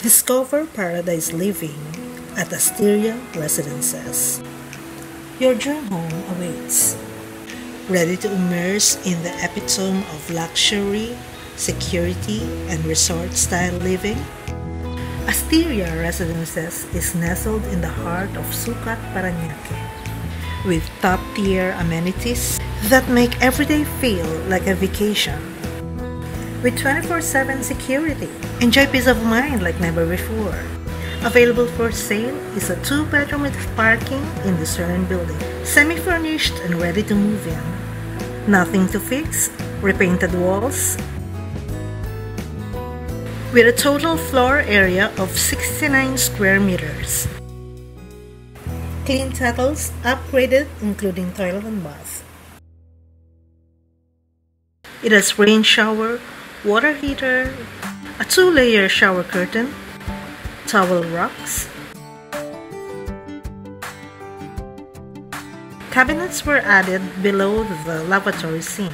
Discover paradise living at Asteria Residences. Your dream home awaits. Ready to immerse in the epitome of luxury, security, and resort style living? Asteria Residences is nestled in the heart of Sucat, Parañaque, with top tier amenities that make every day feel like a vacation with 24-7 security. Enjoy peace of mind like never before. Available for sale is a two-bedroom with parking in the Cern building. Semi-furnished and ready to move in. Nothing to fix, repainted walls, with a total floor area of 69 square meters. Clean titles, upgraded including toilet and bath. It has rain shower, water heater, a two-layer shower curtain, towel racks. Cabinets were added below the lavatory sink.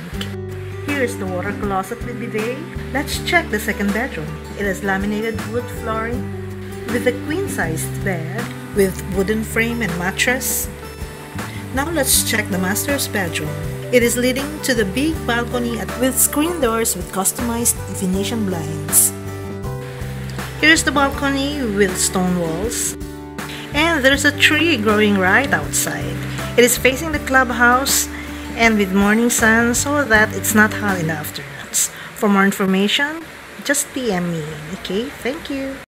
Here is the water closet with bidet. Let's check the second bedroom. It has laminated wood flooring with a queen-sized bed with wooden frame and mattress. Now let's check the master's bedroom. It is leading to the big balcony with screen doors with customized Venetian blinds. Here's the balcony with stone walls. And there's a tree growing right outside. It is facing the clubhouse and with morning sun so that it's not hot in the afternoons. For more information, just PM me. Okay, thank you.